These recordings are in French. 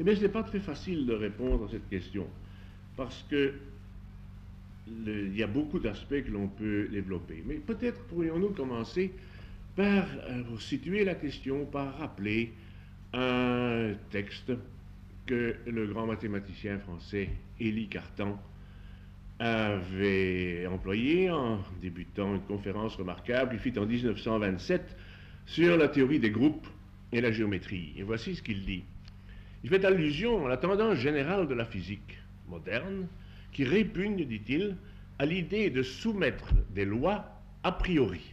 Eh bien, ce n'est pas très facile de répondre à cette question, parce que il y a beaucoup d'aspects que l'on peut développer. Mais peut-être pourrions-nous commencer par euh, situer la question, par rappeler un texte que le grand mathématicien français Élie Cartan avait employé en débutant une conférence remarquable, il fit en 1927 sur la théorie des groupes et la géométrie. Et voici ce qu'il dit. Il fait allusion à la tendance générale de la physique moderne qui répugne, dit-il, à l'idée de soumettre des lois a priori,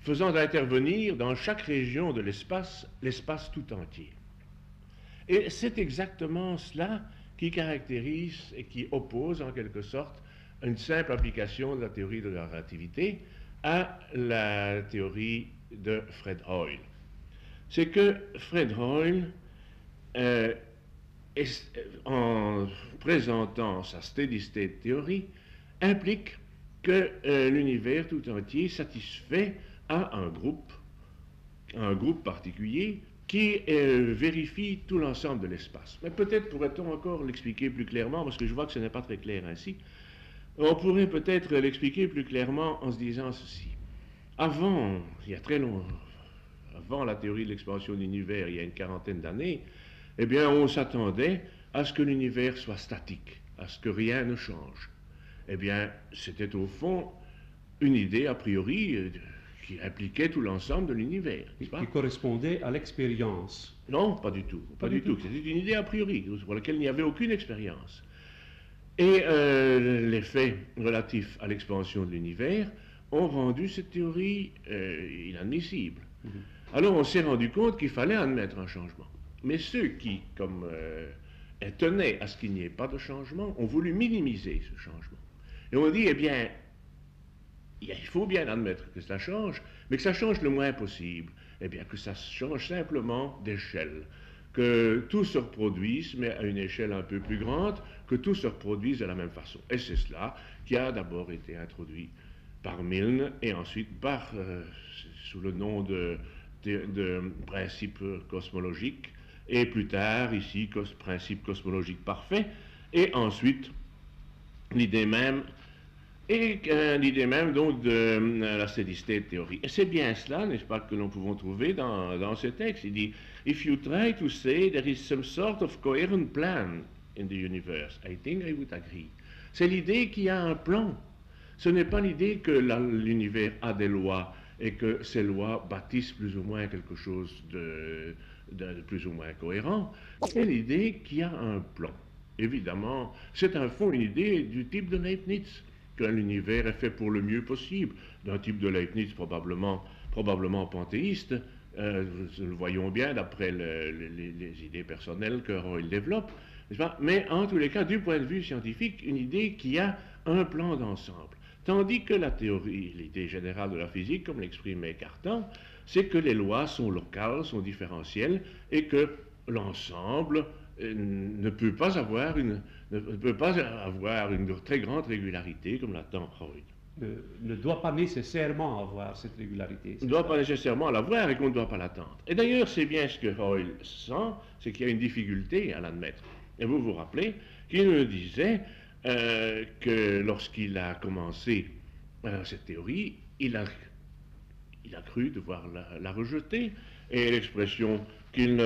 faisant intervenir dans chaque région de l'espace l'espace tout entier. Et c'est exactement cela qui caractérise et qui oppose en quelque sorte une simple application de la théorie de la relativité à la théorie de Fred Hoyle. C'est que Fred Hoyle, euh, en présentant sa steady state théorie, implique que euh, l'univers tout entier satisfait à un groupe, un groupe particulier qui euh, vérifie tout l'ensemble de l'espace. Mais peut-être pourrait-on encore l'expliquer plus clairement, parce que je vois que ce n'est pas très clair ainsi. On pourrait peut-être l'expliquer plus clairement en se disant ceci. Avant, il y a très longtemps, avant la théorie de l'expansion de l'univers, il y a une quarantaine d'années, eh bien, on s'attendait à ce que l'univers soit statique, à ce que rien ne change. Eh bien, c'était au fond une idée a priori euh, qui impliquait tout l'ensemble de l'univers. Qui correspondait à l'expérience. Non, pas du tout. Pas, du, tout. C'était une idée a priori pour laquelle il n'y avait aucune expérience. Et euh, les faits relatifs à l'expansion de l'univers ont rendu cette théorie euh, inadmissible. Mhm. Alors on s'est rendu compte qu'il fallait admettre un changement. Mais ceux qui, comme euh, tenaient à ce qu'il n'y ait pas de changement, ont voulu minimiser ce changement. Et on dit, eh bien, il faut bien admettre que ça change, mais que ça change le moins possible. Eh bien, que ça change simplement d'échelle. Que tout se reproduise, mais à une échelle un peu plus grande, que tout se reproduise de la même façon. Et c'est cela qui a d'abord été introduit par Milne et ensuite par, euh, sous le nom de, de, principe cosmologique, et plus tard, ici, principe cosmologique parfait, et ensuite l'idée même et l'idée même donc de euh, la steady state théorie. Et c'est bien cela, n'est-ce pas, que nous pouvons trouver dans, dans ce texte. Il dit If you try to say there is some sort of coherent plan in the universe, I think I would agree. C'est l'idée qu'il y a un plan. Ce n'est pas l'idée que l'univers a des lois et que ces lois bâtissent plus ou moins quelque chose de, plus ou moins cohérent. C'est l'idée qu'il y a un plan. Évidemment, c'est un fond une idée du type de Leibniz que l'univers est fait pour le mieux possible, d'un type de Leibniz probablement, probablement panthéiste, euh, nous le voyons bien d'après les, idées personnelles que Roy développe, mais en tous les cas, du point de vue scientifique, une idée qui a un plan d'ensemble. Tandis que la théorie, l'idée générale de la physique, comme l'exprimait Cartan, c'est que les lois sont locales, sont différentielles, et que l'ensemble euh, ne peut pas avoir une, ne peut pas avoir une très grande régularité comme l'attend Freud. Ne, ne, doit pas nécessairement avoir cette régularité. Ne doit pas nécessairement l'avoir et qu'on ne doit pas l'attendre. Et d'ailleurs, c'est bien ce que Freud sent, c'est qu'il y a une difficulté à l'admettre. Et vous vous rappelez qu'il nous disait euh, que lorsqu'il a commencé euh, cette théorie, il a, il a cru devoir la, la rejeter. Et l'expression qu'il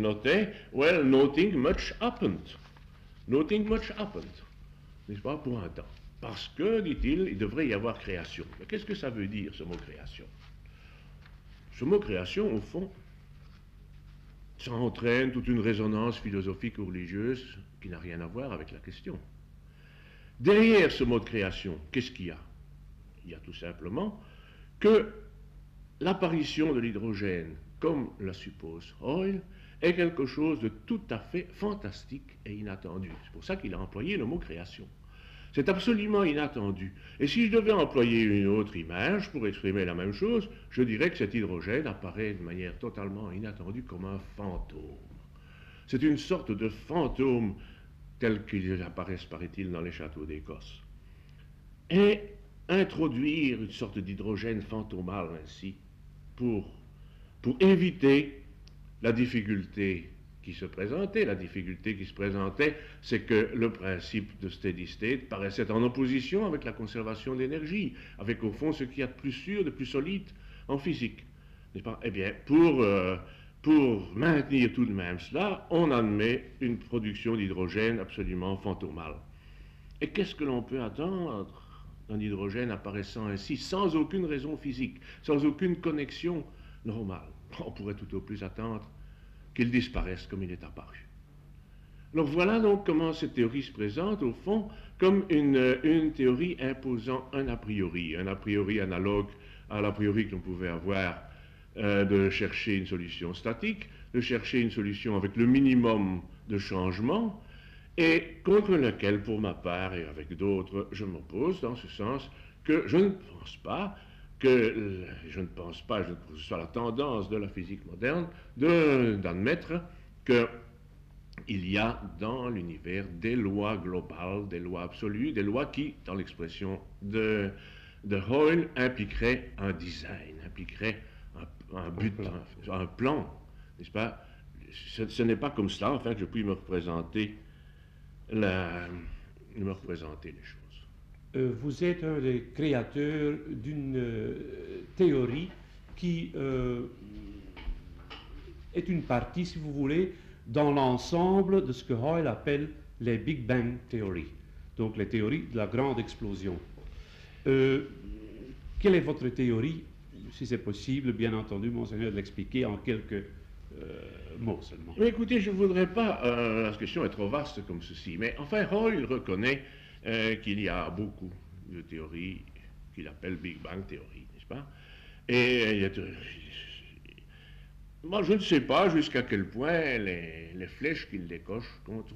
notait, well, nothing much happened. Nothing much happened. N'est-ce pas, pour un temps. Parce que, dit-il, il devrait y avoir création. Mais qu'est-ce que ça veut dire, ce mot création? Ce mot création, au fond, ça entraîne toute une résonance philosophique ou religieuse qui n'a rien à voir avec la question. Derrière ce mot de création, qu'est-ce qu'il y a? Il y a tout simplement que l'apparition de l'hydrogène comme la suppose Hoyle, est quelque chose de tout à fait fantastique et inattendu. C'est pour ça qu'il a employé le mot création. C'est absolument inattendu. Et si je devais employer une autre image pour exprimer la même chose, je dirais que cet hydrogène apparaît de manière totalement inattendue comme un fantôme. C'est une sorte de fantôme tel qu'ils apparaissent, paraît-il, dans les châteaux d'Écosse. Et introduire une sorte d'hydrogène fantomal ainsi pour éviter la difficulté qui se présentait. La difficulté qui se présentait, c'est que le principe de steady state paraissait en opposition avec la conservation d'énergie, avec au fond ce qu'il y a de plus sûr, de plus solide en physique. Eh bien, pour, euh, pour maintenir tout de même cela, on admet une production d'hydrogène absolument fantomale. Et qu'est-ce que l'on peut attendre d'un hydrogène apparaissant ainsi, sans aucune raison physique, sans aucune connexion normale On pourrait tout au plus attendre qu'il disparaisse comme il est apparu. Donc voilà donc comment cette théorie se présente, au fond, comme une, une théorie imposant un a priori, un a priori analogue à l'a priori que l'on pouvait avoir euh, de chercher une solution statique, de chercher une solution avec le minimum de changement, et contre lequel, pour ma part et avec d'autres, je m'oppose dans ce sens que je ne pense pas que je ne pense pas que ce soit la tendance de la physique moderne d'admettre qu'il y a dans l'univers des lois globales, des lois absolues, des lois qui, dans l'expression de, de Hoyle, impliqueraient un design, impliqueraient un, but, un, plan, n'est-ce pas? Ce, n'est pas comme cela, enfin, que je puis me représenter, la, me représenter les choses. Euh, vous êtes un des créateurs d'une euh, théorie qui euh, est une partie, si vous voulez, dans l'ensemble de ce que Hoyle appelle les Big Bang Theory, donc les théories de la grande explosion. quelle est votre théorie Si c'est possible, bien entendu, monseigneur, de l'expliquer en quelques mots seulement. Mais écoutez, je ne voudrais pas, la question est trop vaste comme ceci, mais enfin, Hoyle reconnaît euh, qu'il y a beaucoup de théories qu'il appelle Big Bang théorie, n'est-ce pas? Et moi, je ne sais pas jusqu'à quel point les, flèches qu'il décoche contre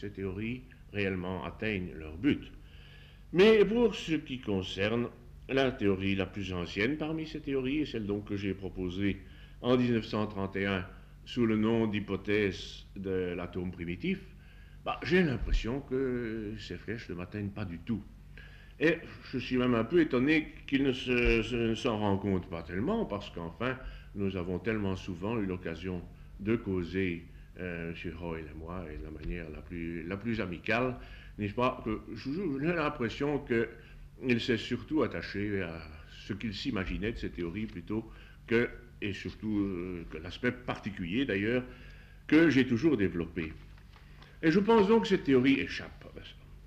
ces théories réellement atteignent leur but. Mais pour ce qui concerne la théorie la plus ancienne parmi ces théories, et celle donc que j'ai proposée en 1931 sous le nom d'hypothèse de l'atome primitif, bah, j'ai l'impression que ces flèches ne m'atteignent pas du tout. Et je suis même un peu étonné qu'ils ne s'en rendent compte pas tellement, parce qu'enfin, nous avons tellement souvent eu l'occasion de causer euh, sur et moi, et de la manière la plus, la plus amicale, n'est-ce pas, que j'ai l'impression qu'il s'est surtout attaché à ce qu'il s'imaginait de ces théories plutôt que, et surtout euh, l'aspect particulier d'ailleurs, que j'ai toujours développé. Et je pense donc que cette théorie échappe.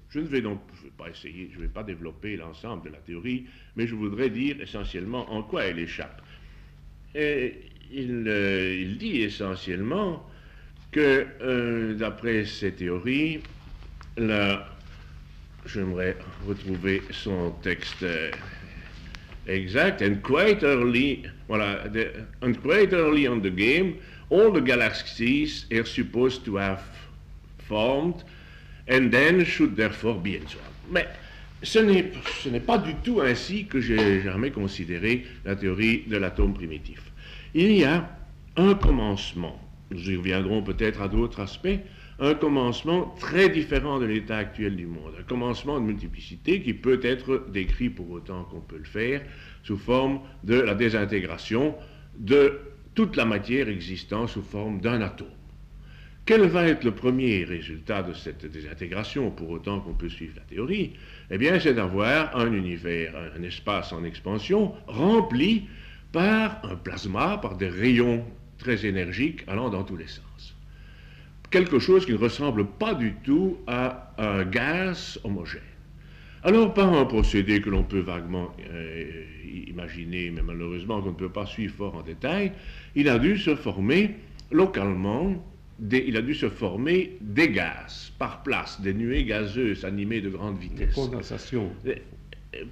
Je ne vais donc pas essayer, je ne vais pas développer l'ensemble de la théorie, mais je voudrais dire essentiellement en quoi elle échappe. Et il, euh, dit essentiellement que, euh, d'après ces théories, là, j'aimerais retrouver son texte exact, and quite early, voilà, and quite early on the game, all the galaxies are supposed to have formed, and then should therefore be Mais ce n'est pas du tout ainsi que j'ai jamais considéré la théorie de l'atome primitif. Il y a un commencement, nous y reviendrons peut-être à d'autres aspects, un commencement très différent de l'état actuel du monde, un commencement de multiplicité qui peut être décrit pour autant qu'on peut le faire sous forme de la désintégration de toute la matière existant sous forme d'un atome. Quel va être le premier résultat de cette désintégration, pour autant qu'on peut suivre la théorie? Eh bien, c'est d'avoir un univers, un espace en expansion rempli par un plasma, par des rayons très énergiques allant dans tous les sens. Quelque chose qui ne ressemble pas du tout à un gaz homogène. Alors, par un procédé que l'on peut vaguement euh, imaginer, mais malheureusement qu'on ne peut pas suivre fort en détail, il a dû se former localement il a dû se former des gaz par place, des nuées gazeuses animées de grande vitesse. condensation. Euh,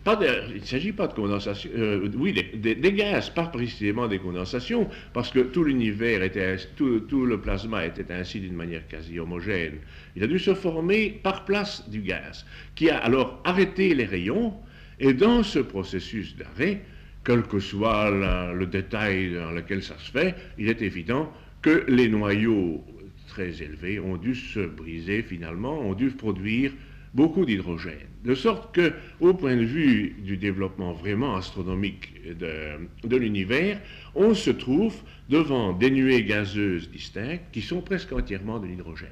pas il ne s'agit pas de condensation, euh, oui, des, gaz, pas précisément des condensations, parce que tout l'univers était, tout, tout, le plasma était ainsi d'une manière quasi homogène. Il a dû se former par place du gaz, qui a alors arrêté les rayons, et dans ce processus d'arrêt, quel que soit le détail dans lequel ça se fait, il est évident que les noyaux très élevés ont dû se briser finalement, ont dû produire beaucoup d'hydrogène. De sorte que, au point de vue du développement vraiment astronomique de, l'univers, on se trouve devant des nuées gazeuses distinctes qui sont presque entièrement de l'hydrogène.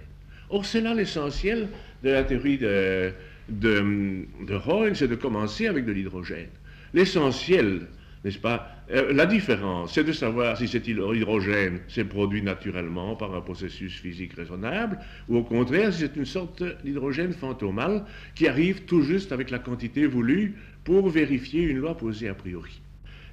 Or, c'est là l'essentiel de la théorie de, de, de c'est de commencer avec de l'hydrogène. L'essentiel, n'est-ce pas? Euh, La différence, c'est de savoir si cet hydrogène s'est produit naturellement par un processus physique raisonnable, ou au contraire, si c'est une sorte d'hydrogène fantomal qui arrive tout juste avec la quantité voulue pour vérifier une loi posée a priori.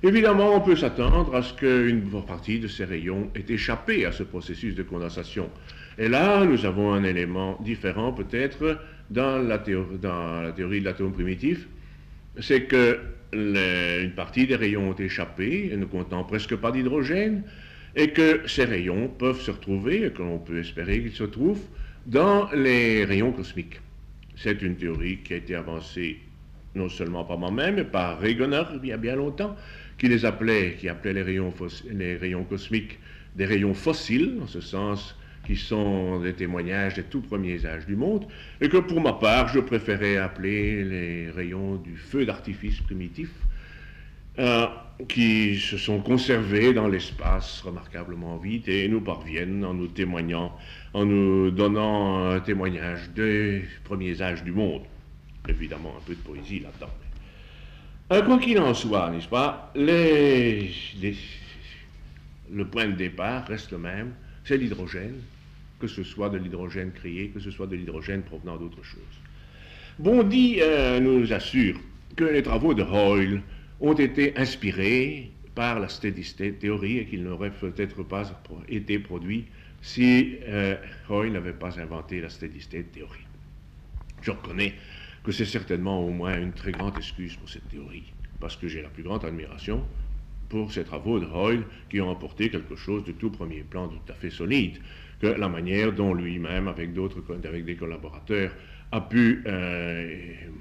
Évidemment, on peut s'attendre à ce qu'une partie de ces rayons ait échappé à ce processus de condensation. Et là, nous avons un élément différent peut-être dans, la théorie, de l'atome primitif, c'est que une partie des rayons ont échappé, ne comptant presque pas d'hydrogène, et que ces rayons peuvent se retrouver, et que l'on peut espérer qu'ils se trouvent, dans les rayons cosmiques. C'est une théorie qui a été avancée non seulement par moi-même, mais par Regener il y a bien longtemps, qui les appelait, qui appelait les rayons cosmiques des rayons fossiles, en ce sens qui sont des témoignages des tout premiers âges du monde, et que pour ma part, je préférais appeler les rayons du feu d'artifice primitif, euh, qui se sont conservés dans l'espace remarquablement vite et nous parviennent en nous témoignant, en nous donnant un témoignage des premiers âges du monde. Évidemment, un peu de poésie là-dedans. Quoi qu'il en soit, n'est-ce pas, le point de départ reste le même, c'est l'hydrogène, que ce soit de l'hydrogène créé, que ce soit de l'hydrogène provenant d'autre chose. Bondy euh, nous assure que les travaux de Hoyle ont été inspirés par la steady state théorie et qu'ils n'auraient peut-être pas été produits si euh, Hoyle n'avait pas inventé la steady state théorie. Je reconnais que c'est certainement au moins une très grande excuse pour cette théorie, parce que j'ai la plus grande admiration pour ces travaux de Hoyle qui ont apporté quelque chose de tout premier plan, tout à fait solide, que la manière dont lui-même, avec d'autres, avec des collaborateurs, a pu euh,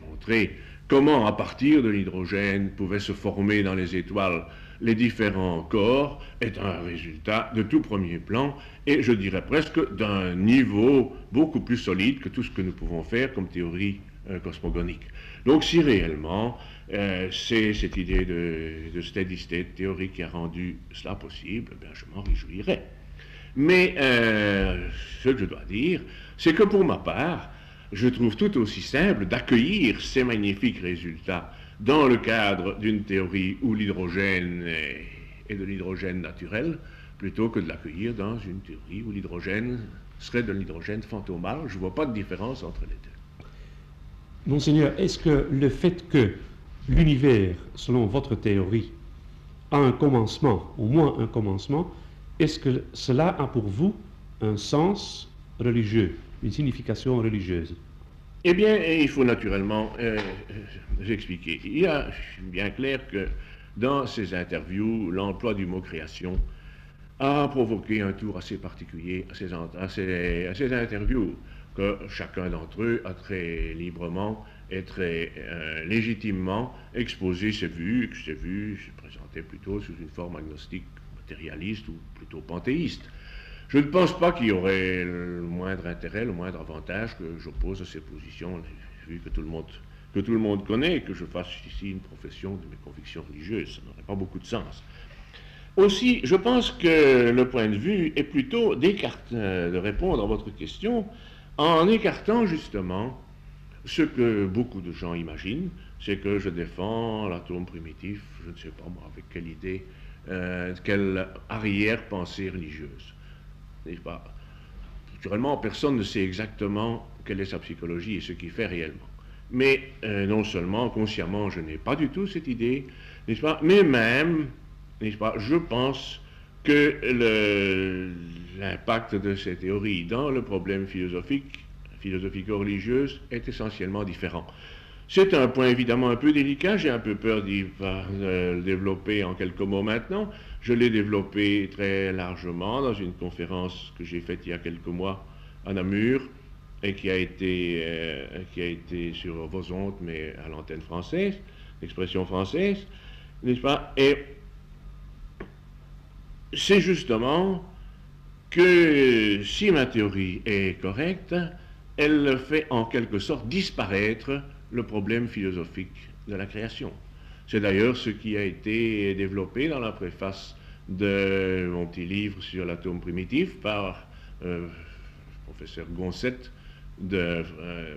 montrer comment, à partir de l'hydrogène, pouvaient se former dans les étoiles les différents corps, est un résultat de tout premier plan, et je dirais presque d'un niveau beaucoup plus solide que tout ce que nous pouvons faire comme théorie euh, cosmogonique. Donc si réellement euh, c'est cette idée de, steady state théorie qui a rendu cela possible, eh bien, je m'en réjouirais. Mais euh, ce que je dois dire, c'est que pour ma part, je trouve tout aussi simple d'accueillir ces magnifiques résultats dans le cadre d'une théorie où l'hydrogène est, de l'hydrogène naturel, plutôt que de l'accueillir dans une théorie où l'hydrogène serait de l'hydrogène fantomal. Je ne vois pas de différence entre les deux. Monseigneur, est-ce que le fait que l'univers, selon votre théorie, a un commencement, au moins un commencement, est-ce que cela a pour vous un sens religieux, une signification religieuse? Eh bien, il faut naturellement euh, euh, expliquer. Il est bien clair que dans ces interviews, l'emploi du mot création a provoqué un tour assez particulier à ces, à ces interviews, que chacun d'entre eux a très librement et très euh, légitimement exposé ses vues, ses vues se présentaient plutôt sous une forme agnostique, matérialiste ou plutôt panthéiste. Je ne pense pas qu'il y aurait le moindre intérêt, le moindre avantage que j'oppose à ces positions, vu que tout le monde que tout le monde connaît, que je fasse ici une profession de mes convictions religieuses. Ça n'aurait pas beaucoup de sens. Aussi, je pense que le point de vue est plutôt de répondre à votre question en écartant justement ce que beaucoup de gens imaginent, c'est que je défends l'atome primitif, je ne sais pas moi, avec quelle idée, euh, quelle arrière-pensée religieuse. N'est-ce pas Naturellement, personne ne sait exactement quelle est sa psychologie et ce qu'il fait réellement. Mais euh, non seulement consciemment, je n'ai pas du tout cette idée, n'est-ce pas? Mais même, n'est-ce pas Je pense que l'impact de ces théories dans le problème philosophique philosophico-religieuse est essentiellement différent. C'est un point évidemment un peu délicat, j'ai un peu peur d'y euh, développer en quelques mots maintenant. Je l'ai développé très largement dans une conférence que j'ai faite il y a quelques mois à Namur et qui a été, euh, qui a été sur vos ondes, mais à l'antenne française, l'expression française, n'est-ce pas? Et c'est justement que si ma théorie est correcte, elle fait en quelque sorte disparaître le problème philosophique de la création. C'est d'ailleurs ce qui a été développé dans la préface de mon petit livre sur l'atome primitif par euh, le professeur Gonset de, euh,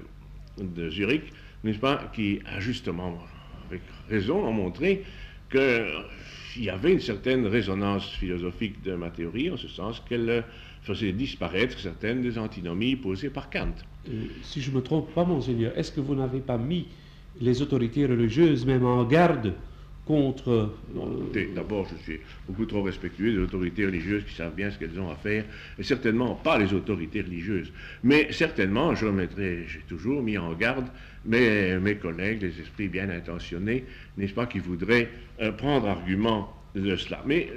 de Zurich, n'est-ce pas, qui a justement, avec raison, montré qu'il y avait une certaine résonance philosophique de ma théorie, en ce sens qu'elle faisait disparaître certaines des antinomies posées par Kant. si je ne me trompe pas, monseigneur, est-ce que vous n'avez pas mis les autorités religieuses même en garde contre... Euh, d'abord, je suis beaucoup trop respectueux des autorités religieuses qui savent bien ce qu'elles ont à faire, et certainement pas les autorités religieuses. Mais certainement, je mettrai, j'ai toujours mis en garde mes, collègues, les esprits bien intentionnés, n'est-ce pas, qui voudraient euh, prendre argument de cela. Mais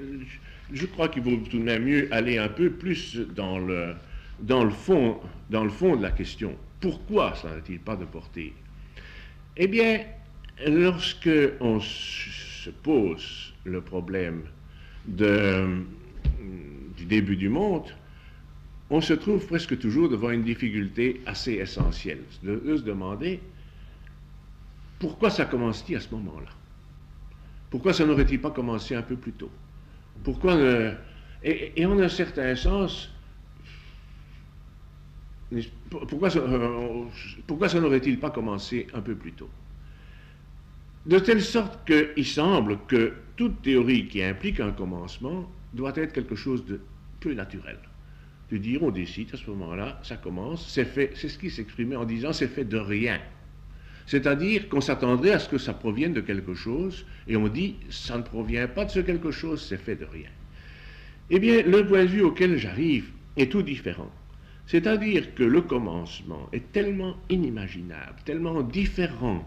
je crois qu'il vaut tout de même mieux aller un peu plus dans le, fond, dans le fond de la question. Pourquoi cela n'a-t-il pas de portée? Eh bien, lorsque on se pose le problème de, du début du monde, on se trouve presque toujours devant une difficulté assez essentielle, de, se demander pourquoi ça commence-t-il à ce moment-là? Pourquoi ça n'aurait-il pas commencé un peu plus tôt? Pourquoi et, en un certain sens, pourquoi euh, pourquoi ça n'aurait-il pas commencé un peu plus tôt? De telle sorte qu'il semble que toute théorie qui implique un commencement doit être quelque chose de peu naturel. De dire, on décide à ce moment-là, ça commence, c'est fait, c'est ce qui s'exprimait en disant c'est fait de rien. C'est-à-dire qu'on s'attendrait à ce que ça provienne de quelque chose, et on dit ça ne provient pas de ce quelque chose, c'est fait de rien. Eh bien, le point de vue auquel j'arrive est tout différent. C'est-à-dire que le commencement est tellement inimaginable, tellement différent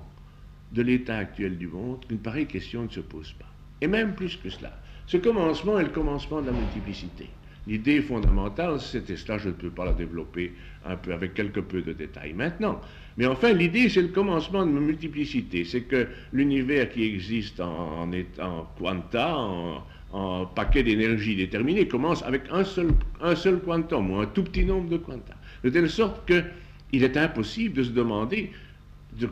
de l'état actuel du monde qu'une pareille question ne se pose pas. Et même plus que cela, ce commencement est le commencement de la multiplicité. L'idée fondamentale, c'était cela, je ne peux pas la développer un peu avec quelque peu de détails maintenant. Mais enfin, l'idée, c'est le commencement de la multiplicité. C'est que l'univers qui existe en, en quanta, en, en paquet d'énergie déterminé, commence avec un seul, un seul quantum, ou un tout petit nombre de quanta. De telle sorte qu'il est impossible de se demander de,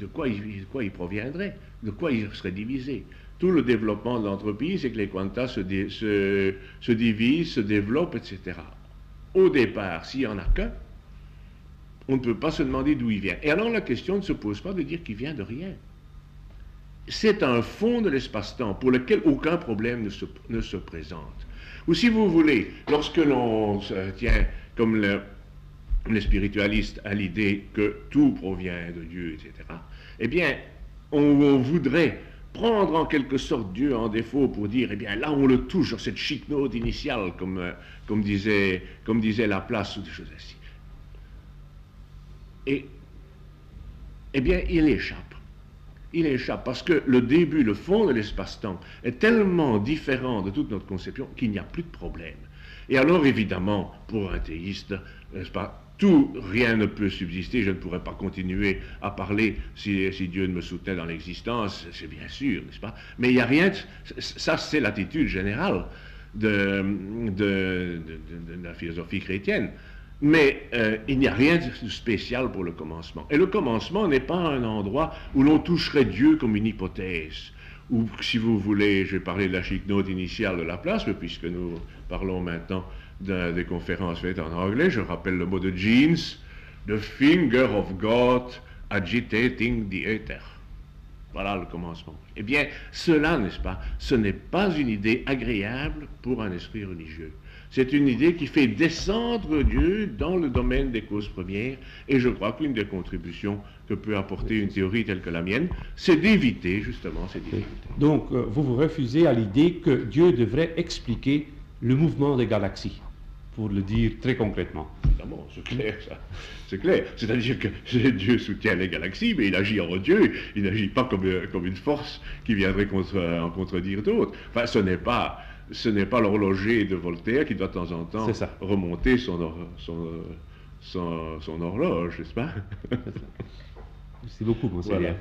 de quoi il, quoi il proviendrait, de quoi il serait divisé. Tout le développement de l'entreprise, c'est que les quantas se, se, divisent, se développent, etc. Au départ, s'il n'y en a qu'un, on ne peut pas se demander d'où il vient. Et alors la question ne se pose pas de dire qu'il vient de rien. C'est un fond de l'espace-temps pour lequel aucun problème ne se, se présente. Ou si vous voulez, lorsque l'on tient comme le, les spiritualistes à l'idée que tout provient de Dieu, etc., eh bien, on, voudrait prendre en quelque sorte Dieu en défaut pour dire, eh bien, là, on le touche sur cette chic note initiale, comme, euh, comme, disait, comme disait Laplace, ou des choses ainsi. Et, eh bien, il échappe. Il échappe parce que le début, le fond de l'espace-temps est tellement différent de toute notre conception qu'il n'y a plus de problème. Et alors, évidemment, pour un théiste, n'est-ce pas, tout, rien ne peut subsister, je ne pourrais pas continuer à parler si, Dieu ne me soutenait dans l'existence, c'est bien sûr, n'est-ce pas Mais il n'y a rien, ça c'est l'attitude générale de, de, la philosophie chrétienne. Mais euh, il n'y a rien de spécial pour le commencement. Et le commencement n'est pas un endroit où l'on toucherait Dieu comme une hypothèse. Ou si vous voulez, je vais parler de la chic note initiale de la place, puisque nous parlons maintenant des conférences faites en anglais, je rappelle le mot de Jeans, The finger of God agitating the ether. Voilà le commencement. Eh bien, cela, n'est-ce pas, ce n'est pas une idée agréable pour un esprit religieux. C'est une idée qui fait descendre Dieu dans le domaine des causes premières, et je crois qu'une des contributions que peut apporter une théorie telle que la mienne, c'est d'éviter justement ces difficultés. Donc, euh, vous vous refusez à l'idée que Dieu devrait expliquer le mouvement des galaxies pour le dire très concrètement. Évidemment, c'est clair, ça. C'est clair. C'est-à-dire que Dieu soutient les galaxies, mais il agit en Dieu. Il n'agit pas comme, euh, comme une force qui viendrait contre, en contredire d'autres. Enfin, ce n'est pas, ce n'est pas l'horloger de Voltaire qui doit de temps en temps remonter son, son, son, horloge, n'est-ce pas? C'est beaucoup, monseigneur. Voilà.